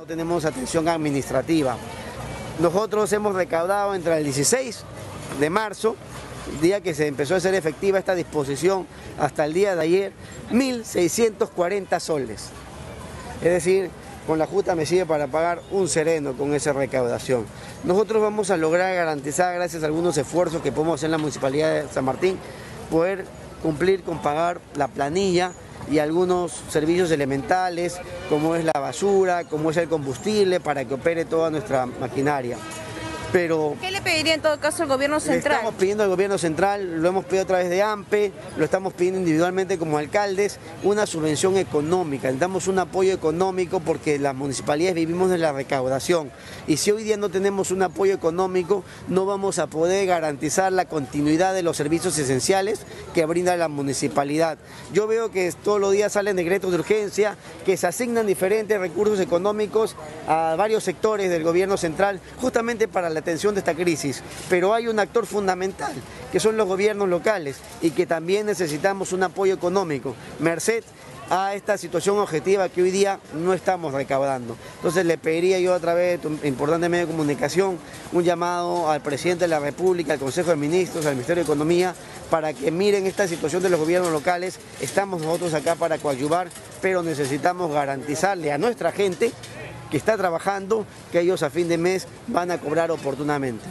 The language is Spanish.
No tenemos atención administrativa. Nosotros hemos recaudado entre el 16 de marzo, día que se empezó a hacer efectiva esta disposición, hasta el día de ayer, 1.640 soles. Es decir, con la Junta me sigue para pagar un sereno con esa recaudación. Nosotros vamos a lograr garantizar, gracias a algunos esfuerzos que podemos hacer en la Municipalidad de San Martín, poder cumplir con pagar la planilla y algunos servicios elementales, como es la basura, como es el combustible, para que opere toda nuestra maquinaria pero... ¿Qué le pediría en todo caso al gobierno central? estamos pidiendo al gobierno central, lo hemos pedido a través de AMPE, lo estamos pidiendo individualmente como alcaldes, una subvención económica, damos un apoyo económico porque las municipalidades vivimos de la recaudación y si hoy día no tenemos un apoyo económico no vamos a poder garantizar la continuidad de los servicios esenciales que brinda la municipalidad. Yo veo que todos los días salen decretos de urgencia, que se asignan diferentes recursos económicos a varios sectores del gobierno central justamente para atención de esta crisis, pero hay un actor fundamental, que son los gobiernos locales y que también necesitamos un apoyo económico, merced a esta situación objetiva que hoy día no estamos recaudando. Entonces le pediría yo a través de tu importante medio de comunicación un llamado al presidente de la República, al Consejo de Ministros, al Ministerio de Economía, para que miren esta situación de los gobiernos locales. Estamos nosotros acá para coadyuvar, pero necesitamos garantizarle a nuestra gente que está trabajando, que ellos a fin de mes van a cobrar oportunamente.